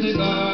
the night.